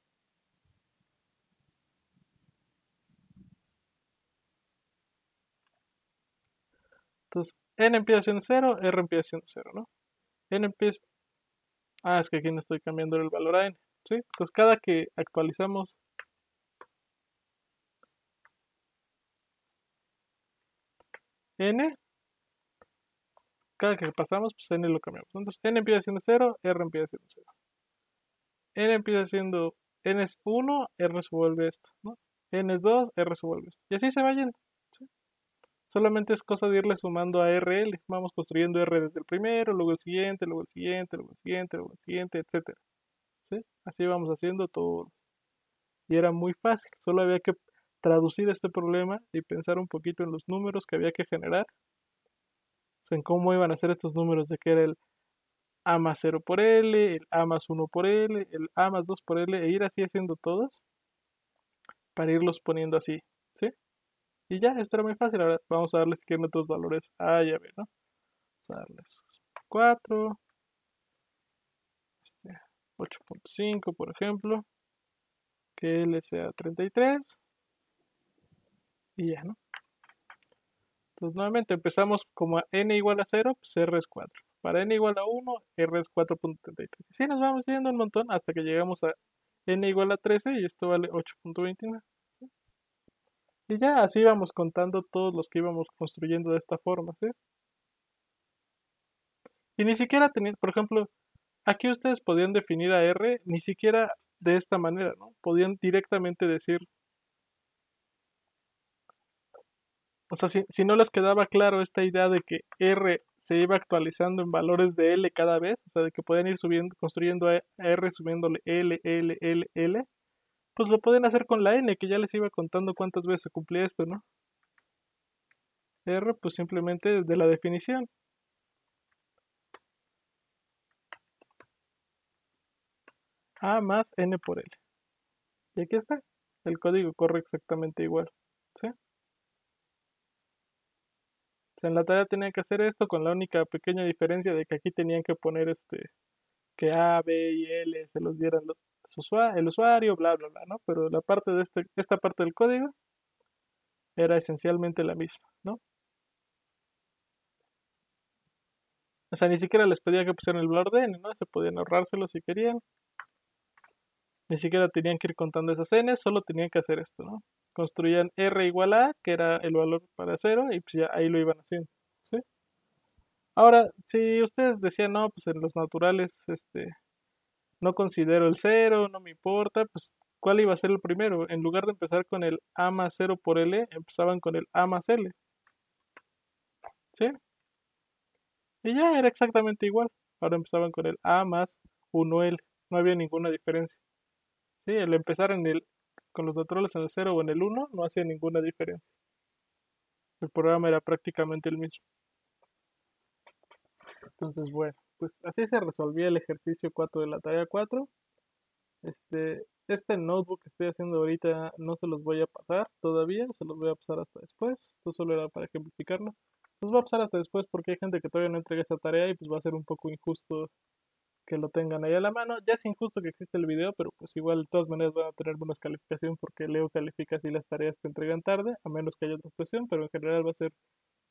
Entonces, n empieza siendo 0, r empieza siendo 0, ¿no? n empieza... Ah, es que aquí no estoy cambiando el valor a n, ¿sí? Entonces, cada que actualizamos n, cada que pasamos, pues n lo cambiamos. Entonces n empieza siendo 0, r empieza siendo 0. n empieza siendo, n es 1, r se vuelve esto, n es 2, r se vuelve esto. Y así se va yendo. Solamente es cosa de irle sumando a rl. Vamos construyendo r desde el primero, luego el siguiente, luego el siguiente, luego el siguiente, luego el siguiente, etc. ¿Sí? Así vamos haciendo todo. Y era muy fácil, solo había que traducir este problema y pensar un poquito en los números que había que generar en cómo iban a ser estos números de que era el A más 0 por L, el A más 1 por L, el A más 2 por L, e ir así haciendo todos para irlos poniendo así, ¿sí? Y ya, esto era muy fácil. Ahora vamos a darles que otros valores A y a B, ¿no? Vamos a darles 4, 8.5 por ejemplo, que L sea 33 y ya, ¿no? Entonces nuevamente empezamos como a n igual a 0, pues R es 4. Para n igual a 1, R es 4.33. Y así nos vamos yendo un montón hasta que llegamos a n igual a 13 y esto vale 8.29. Y ya así vamos contando todos los que íbamos construyendo de esta forma, ¿sí? Y ni siquiera tenían, por ejemplo, aquí ustedes podían definir a R ni siquiera de esta manera, ¿no? Podían directamente decir, o sea, si, si no les quedaba claro esta idea de que R se iba actualizando en valores de L cada vez, o sea, de que podían ir subiendo, construyendo R subiéndole L, L, L, L, pues lo pueden hacer con la N, que ya les iba contando cuántas veces se cumplía esto, ¿no? R, pues simplemente de la definición. A más N por L. Y aquí está. El código corre exactamente igual. ¿Sí? En la tarea tenían que hacer esto con la única pequeña diferencia de que aquí tenían que poner este que A, B y L se los dieran los, el usuario, bla, bla, bla, ¿no? Pero la parte de este, esta parte del código era esencialmente la misma, ¿no? O sea, ni siquiera les pedía que pusieran el valor de n, ¿no? Se podían ahorrárselo si querían. Ni siquiera tenían que ir contando esas n, solo tenían que hacer esto, ¿no? Construían r igual a, que era el valor para cero, y pues ya ahí lo iban haciendo, ¿sí? Ahora, si ustedes decían, no, pues en los naturales, este, no considero el cero, no me importa, pues ¿cuál iba a ser el primero? En lugar de empezar con el A más 0 por L, empezaban con el A más L. ¿Sí? Y ya era exactamente igual. Ahora empezaban con el A más 1L. No había ninguna diferencia. ¿Sí? El empezar en el, con los naturales en el 0 o en el 1 no hacía ninguna diferencia. El programa era prácticamente el mismo. Entonces, bueno pues así se resolvía el ejercicio 4 de la tarea 4. Este, este notebook que estoy haciendo ahorita no se los voy a pasar todavía, se los voy a pasar hasta después. Esto solo era para ejemplificarlo. Los voy a pasar hasta después porque hay gente que todavía no entrega esta tarea y pues va a ser un poco injusto que lo tengan ahí a la mano. Ya es injusto que existe el video, pero pues igual de todas maneras van a tener buenas calificaciones porque Leo califica así las tareas que entregan tarde, a menos que haya otra expresión, pero en general va a ser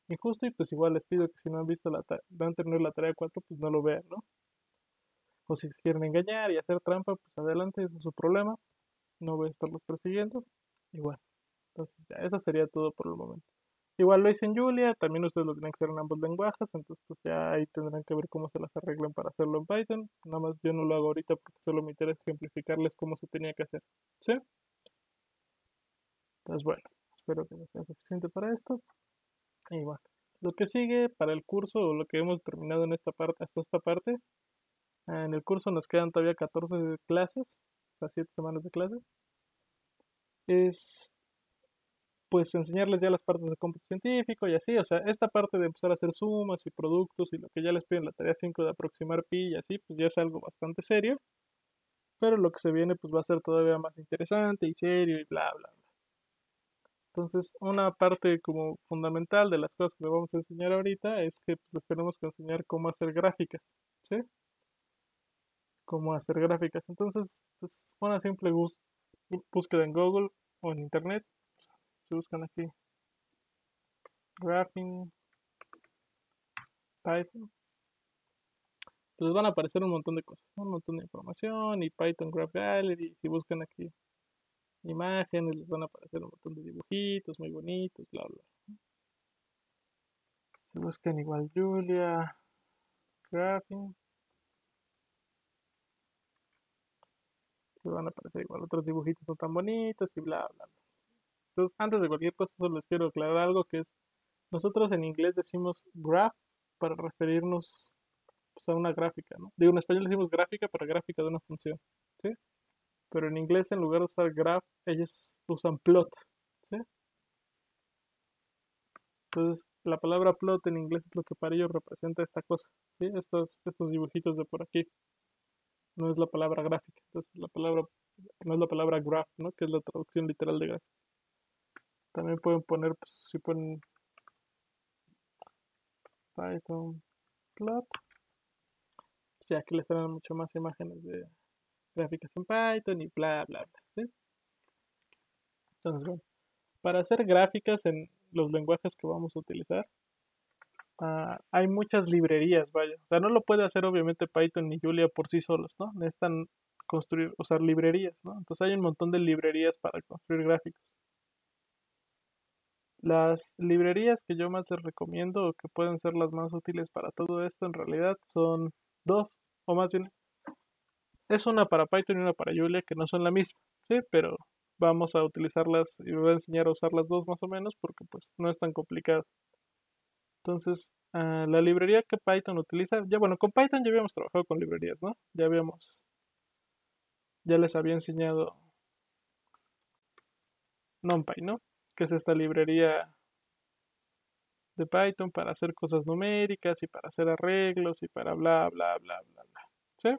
injusto y pues igual les pido que si no han visto la van a tener la tarea 4 pues no lo vean, ¿no? O si quieren engañar y hacer trampa, pues adelante, eso es su problema. No voy a estarlos persiguiendo. Igual. Entonces ya, eso sería todo por el momento. Igual lo hice en Julia, también ustedes lo tienen que hacer en ambos lenguajes, entonces pues ya ahí tendrán que ver cómo se las arreglan para hacerlo en Python. Nada más yo no lo hago ahorita porque solo me interesa ejemplificarles cómo se tenía que hacer. ¿Sí? Entonces bueno, espero que no sea suficiente para esto. Igual. Lo que sigue para el curso, o lo que hemos terminado en esta parte, hasta esta parte, ah, en el curso nos quedan todavía 14 clases, o sea, 7 semanas de clases, es pues enseñarles ya las partes de cómputo científico y así, o sea, esta parte de empezar a hacer sumas y productos y lo que ya les piden la tarea 5 de aproximar pi y así, pues ya es algo bastante serio, pero lo que se viene pues va a ser todavía más interesante y serio y bla, bla, bla. Entonces, una parte como fundamental de las cosas que le vamos a enseñar ahorita es que pues, les tenemos que enseñar cómo hacer gráficas, ¿sí? Cómo hacer gráficas. Entonces, pues una simple búsqueda en Google o en Internet. Se buscan aquí Graphing Python. Les van a aparecer un montón de cosas, un montón de información y Python Graph Gallery. Si buscan aquí imágenes, les van a aparecer un montón de dibujitos muy bonitos, bla, bla. Si buscan igual Julia, Graphing, les van a aparecer igual otros dibujitos no tan bonitos y bla, bla, bla. Entonces, antes de cualquier cosa, solo les quiero aclarar algo que es, nosotros en inglés decimos graph para referirnos pues, a una gráfica, ¿no? Digo, en español decimos gráfica para gráfica de una función, ¿sí? pero en inglés en lugar de usar graph, ellos usan plot. ¿sí? Entonces, la palabra plot en inglés es lo que para ellos representa esta cosa. Estos, estos dibujitos de por aquí. No es la palabra gráfica, entonces la palabra, no es la palabra graph, ¿no? Que es la traducción literal de gráfica. También pueden poner, pues, si ponen Python plot, pues ya que les traen mucho más imágenes de gráficas en Python y bla, bla, bla. Entonces, bueno, para hacer gráficas en los lenguajes que vamos a utilizar, ah, hay muchas librerías, vaya. O sea, no lo puede hacer obviamente Python ni Julia por sí solos, ¿no? Necesitan construir, usar librerías, ¿no? Entonces hay un montón de librerías para construir gráficos. Las librerías que yo más les recomiendo o que pueden ser las más útiles para todo esto en realidad son dos, o más bien, es una para Python y una para Julia que no son la misma, ¿sí? Pero vamos a utilizarlas y voy a enseñar a usar las dos más o menos porque pues no es tan complicado. Entonces, ah, la librería que Python utiliza, ya bueno, con Python ya habíamos trabajado con librerías, ¿no? Ya habíamos, ya les había enseñado NumPy, ¿no? Que es esta librería de Python para hacer cosas numéricas y para hacer arreglos y para bla, bla, bla, bla, bla. ¿Sí?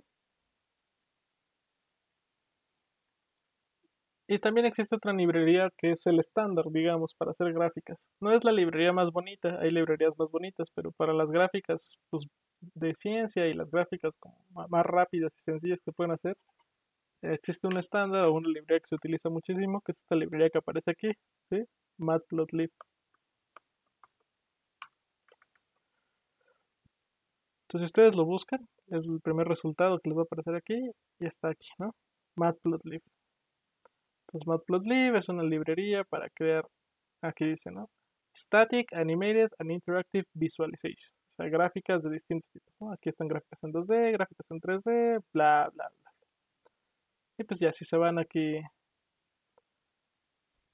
Y también existe otra librería que es el estándar, digamos, para hacer gráficas. No es la librería más bonita, hay librerías más bonitas, pero para las gráficas pues, de ciencia y las gráficas como más rápidas y sencillas que pueden hacer, existe un estándar o una librería que se utiliza muchísimo, que es esta librería que aparece aquí, ¿sí? Matplotlib. Entonces, si ustedes lo buscan, es el primer resultado que les va a aparecer aquí y está aquí, ¿no? Matplotlib. Entonces Matplotlib es una librería para crear, aquí dice, ¿no? Static, Animated and Interactive Visualization. O sea, gráficas de distintos tipos. Aquí están gráficas en 2D, gráficas en 3D, bla, bla, bla. Y pues ya, si se van aquí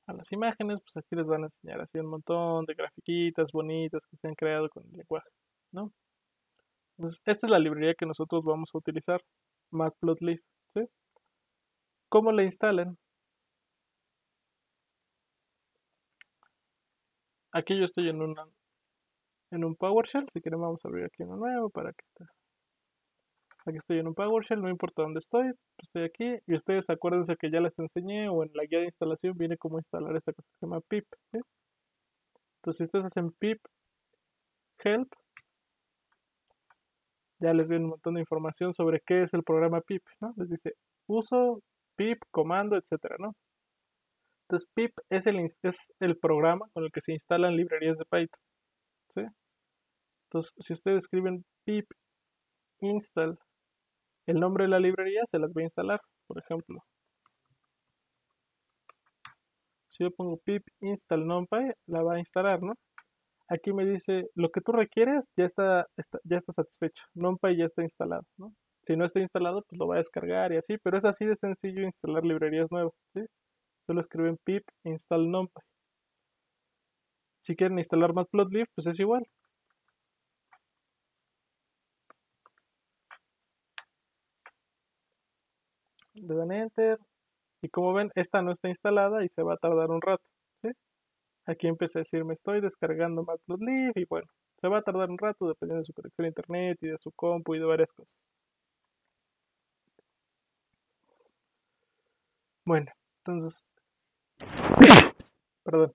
a las imágenes, pues aquí les van a enseñar así un montón de grafiquitas bonitas que se han creado con el lenguaje, ¿no? Entonces, esta es la librería que nosotros vamos a utilizar, Matplotlib, ¿sí? ¿Cómo la instalan? Aquí yo estoy en una en un PowerShell, si quieren vamos a abrir aquí uno nuevo para que. Aquí estoy en un PowerShell, no importa dónde estoy, estoy aquí y ustedes acuérdense que ya les enseñé o en la guía de instalación viene cómo instalar esta cosa que se llama pip, Entonces si ustedes hacen pip help, ya les viene un montón de información sobre qué es el programa pip, ¿no? Les dice uso, pip, comando, etcétera, ¿no? Entonces pip es el, es el programa con el que se instalan librerías de Python. ¿sí? Entonces si ustedes escriben pip install el nombre de la librería, se las va a instalar, por ejemplo. Si yo pongo pip install numpy, la va a instalar, ¿no? Aquí me dice, lo que tú requieres ya está, ya está satisfecho. NumPy ya está instalado, ¿no? Si no está instalado, pues lo va a descargar y así, pero es así de sencillo instalar librerías nuevas, ¿sí? solo escriben pip install numpy. Si quieren instalar matplotlib, pues es igual. Le dan enter. Y como ven, esta no está instalada y se va a tardar un rato. Aquí empecé a decir, me estoy descargando matplotlib y bueno, se va a tardar un rato dependiendo de su conexión a internet y de su compu y de varias cosas. Bueno, entonces Perdón.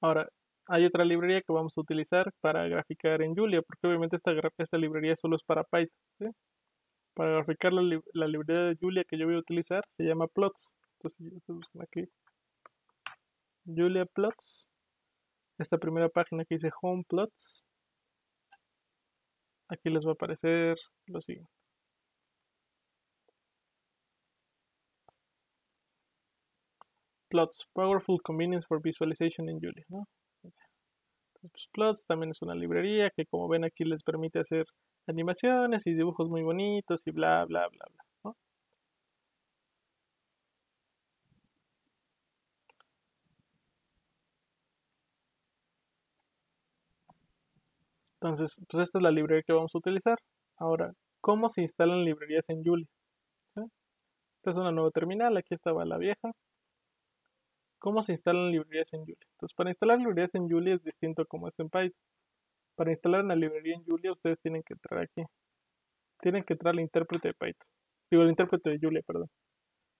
Ahora, hay otra librería que vamos a utilizar para graficar en Julia, porque obviamente esta, esta librería solo es para Python. Para graficar la, librería de Julia que yo voy a utilizar se llama Plots. Entonces, buscan aquí Julia Plots. Esta primera página que dice Home Plots. Aquí les va a aparecer lo siguiente. Plots, Powerful Convenience for Visualization in Julia. ¿no? Plots también es una librería que como ven aquí les permite hacer animaciones y dibujos muy bonitos y bla bla bla bla. Entonces, pues esta es la librería que vamos a utilizar. Ahora, ¿cómo se instalan librerías en Julia? Esta es una nueva terminal, aquí estaba la vieja. ¿Cómo se instalan librerías en Julia? Entonces, para instalar librerías en Julia es distinto como es en Python. Para instalar una librería en Julia, ustedes tienen que entrar aquí. Tienen que entrar al intérprete de Python. Digo, el intérprete de Julia, perdón.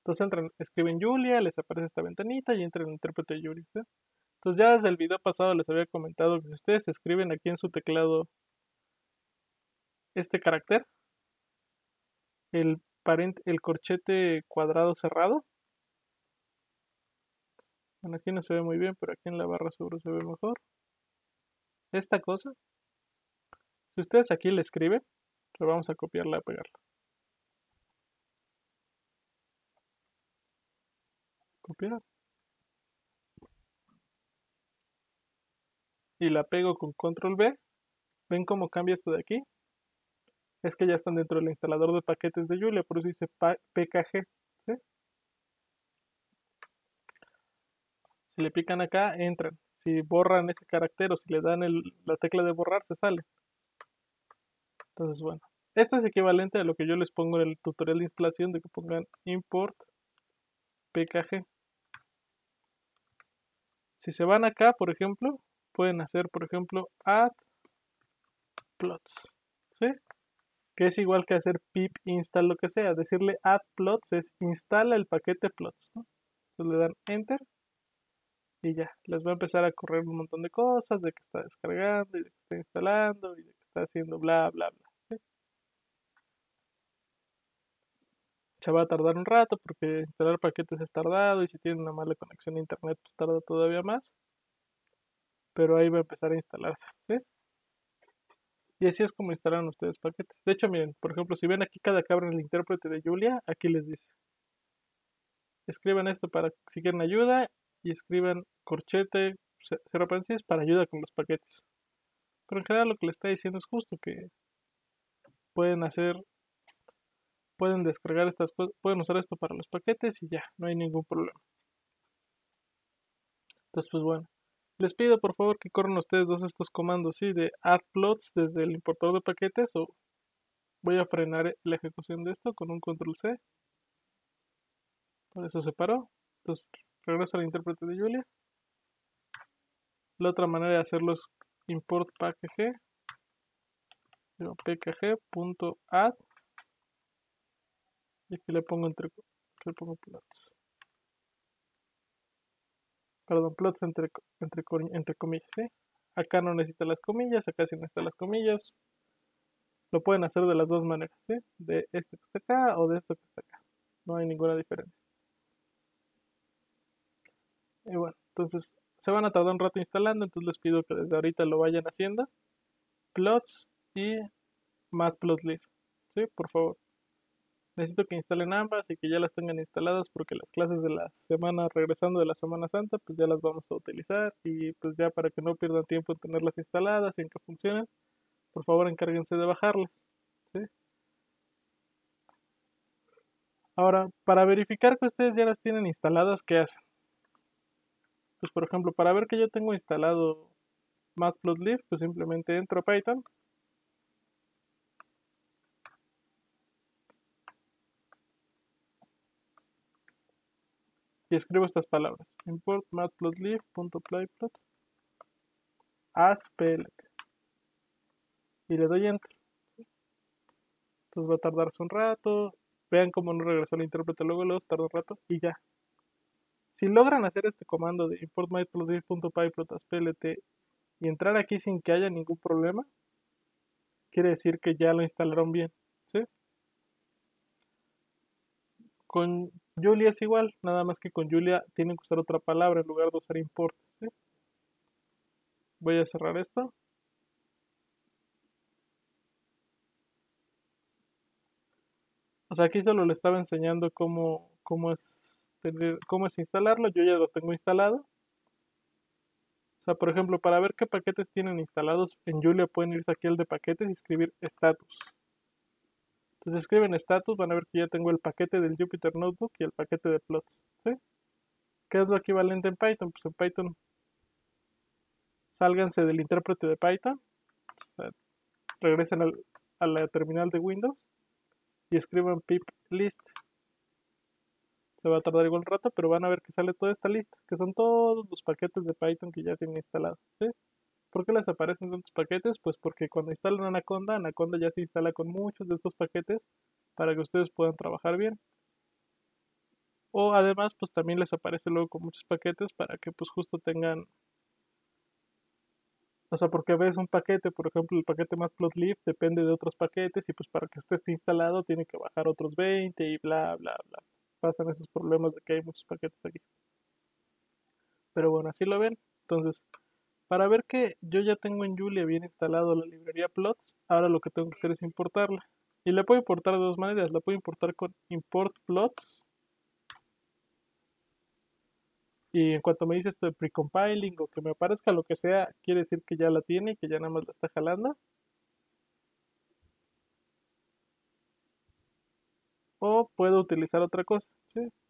Entonces entran, escriben Julia, les aparece esta ventanita y entran en el intérprete de Julia. Entonces ya desde el video pasado les había comentado que si ustedes escriben aquí en su teclado este carácter, el corchete cuadrado cerrado, bueno, aquí no se ve muy bien, pero aquí en la barra seguro se ve mejor. Esta cosa, si ustedes aquí le escriben, lo vamos a copiarla y pegarla. Copiar. Y la pego con control V. ¿Ven cómo cambia esto de aquí? Es que ya están dentro del instalador de paquetes de Julia, por eso dice PKG. Si le pican acá, entran. Si borran ese carácter o si le dan la tecla de borrar, se sale. Entonces, bueno. Esto es equivalente a lo que yo les pongo en el tutorial de instalación de que pongan import pkg. Si se van acá, por ejemplo, pueden hacer, por ejemplo, add plots. ¿Sí? Que es igual que hacer pip install lo que sea. Decirle add plots es instala el paquete plots. Entonces le dan enter y ya, les va a empezar a correr un montón de cosas, de que está descargando, y de que está instalando, y de que está haciendo bla, bla, bla. Ya va a tardar un rato porque instalar paquetes es tardado y si tienen una mala conexión a internet pues tarda todavía más. Pero ahí va a empezar a instalarse. Y así es como instalan ustedes paquetes. De hecho, miren, por ejemplo, si ven aquí cada cabra en el intérprete de Julia, aquí les dice. Escriban esto para si quieren ayuda y escriban corchete cero paréntesis para ayuda con los paquetes. Pero en general lo que le está diciendo es justo que pueden hacer, pueden descargar estas cosas, pueden usar esto para los paquetes y ya, no hay ningún problema. Entonces, pues bueno, les pido por favor que corran ustedes dos estos comandos, ¿sí? De add plots desde el importador de paquetes o voy a frenar la ejecución de esto con un control C. Por eso se paró. Entonces, regreso al intérprete de Julia. La otra manera de hacerlo es import pkg pkg.add y aquí le pongo entre le pongo plots. Perdón plots entre entre, comillas acá no necesita las comillas acá sí necesita las comillas. Lo pueden hacer de las dos maneras de este que está acá o de esto que está acá. No hay ninguna diferencia y bueno, entonces se van a tardar un rato instalando, entonces les pido que desde ahorita lo vayan haciendo. Plots y matplotlib. ¿Sí? Por favor. Necesito que instalen ambas y que ya las tengan instaladas porque las clases de la semana, regresando de la Semana Santa, pues ya las vamos a utilizar y pues ya para que no pierdan tiempo en tenerlas instaladas y en que funcionen, por favor encárguense de bajarlas. ¿sí? Ahora, para verificar que ustedes ya las tienen instaladas, ¿qué hacen? Pues por ejemplo, para ver que yo tengo instalado matplotlib, pues simplemente entro a Python. Y escribo estas palabras. Import matplotlib.plyplot as plt. Y le doy enter. Entonces va a tardarse un rato. Vean cómo no regresó el intérprete luego, luego tarda un rato y ya. Si logran hacer este comando de import y entrar aquí sin que haya ningún problema, quiere decir que ya lo instalaron bien. Con Julia es igual, nada más que con Julia tienen que usar otra palabra en lugar de usar import. Voy a cerrar esto. O sea, aquí solo le estaba enseñando cómo, cómo es cómo es instalarlo, yo ya lo tengo instalado. O sea, por ejemplo, para ver qué paquetes tienen instalados en Julia pueden irse aquí al de paquetes y escribir status. Entonces escriben status, van a ver que ya tengo el paquete del Jupyter Notebook y el paquete de plots. ¿sí? ¿Qué es lo equivalente en Python? Pues en Python sálganse del intérprete de Python, regresen a la terminal de Windows y escriban pip list le va a tardar igual rato, pero van a ver que sale toda esta lista, que son todos los paquetes de Python que ya tienen instalados, ¿sí? ¿Por qué les aparecen tantos paquetes? Pues porque cuando instalan Anaconda, Anaconda ya se instala con muchos de estos paquetes para que ustedes puedan trabajar bien. O además, pues también les aparece luego con muchos paquetes para que pues justo tengan... O sea, porque a veces un paquete, por ejemplo, el paquete matplotlib depende de otros paquetes y pues para que esté instalado tiene que bajar otros 20 y bla, bla, bla. Pasan esos problemas de que hay muchos paquetes aquí. Pero bueno, así lo ven. Entonces, para ver que yo ya tengo en Julia bien instalado la librería plots, ahora lo que tengo que hacer es importarla. Y la puedo importar de dos maneras. La puedo importar con import plots. Y en cuanto me dice esto de precompiling o que me aparezca lo que sea, quiere decir que ya la tiene y que ya nada más la está jalando. O puedo utilizar otra cosa.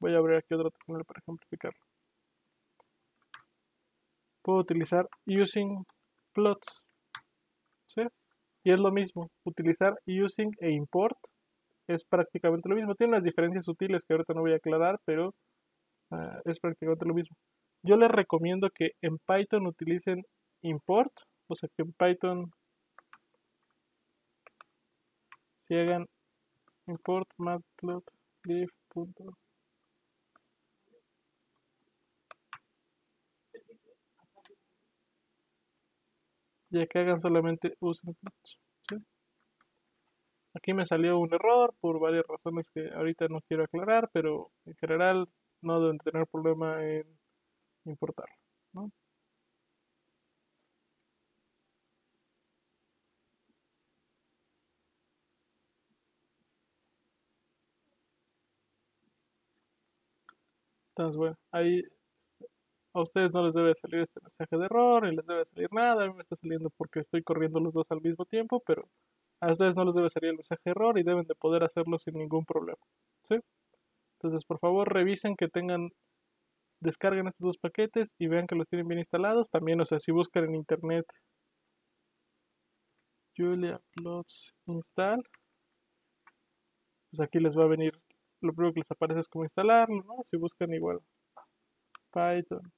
Voy a abrir aquí otro terminal para ejemplificarlo puedo utilizar using plots. Y es lo mismo, utilizar using e import es prácticamente lo mismo. Tiene unas diferencias sutiles que ahorita no voy a aclarar, pero ah, es prácticamente lo mismo. Yo les recomiendo que en Python utilicen import, o sea que en Python si hagan import matplotlib ya que hagan solamente usen Aquí me salió un error por varias razones que ahorita no quiero aclarar, pero en general no deben tener problema en importar. Entonces, bueno, ahí a ustedes no les debe salir este mensaje de error, ni les debe salir nada, a mí me está saliendo porque estoy corriendo los dos al mismo tiempo, pero a ustedes no les debe salir el mensaje de error y deben de poder hacerlo sin ningún problema. ¿sí? Entonces, por favor, revisen que tengan, descarguen estos dos paquetes y vean que los tienen bien instalados. También, o sea, si buscan en internet Julia Plots Install, pues aquí les va a venir, lo primero que les aparece es cómo instalarlo, ¿no? Si buscan igual Python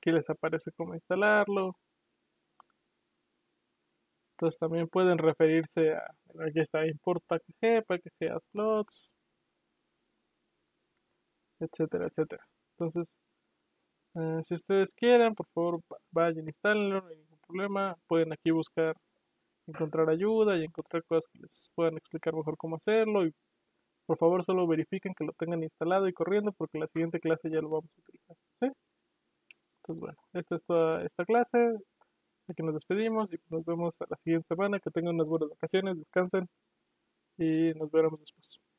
Aquí les aparece cómo instalarlo. Entonces también pueden referirse a, aquí está import package, package plots, etcétera, etcétera. Entonces, eh, si ustedes quieren, por favor vayan, instálenlo, no hay ningún problema. Pueden aquí buscar, encontrar ayuda y encontrar cosas que les puedan explicar mejor cómo hacerlo. Y por favor solo verifiquen que lo tengan instalado y corriendo porque la siguiente clase ya lo vamos a utilizar. ¿sí? Pues bueno, esta es toda esta clase. Aquí nos despedimos y nos vemos la siguiente semana. Que tengan unas buenas vacaciones, descansen y nos veremos después.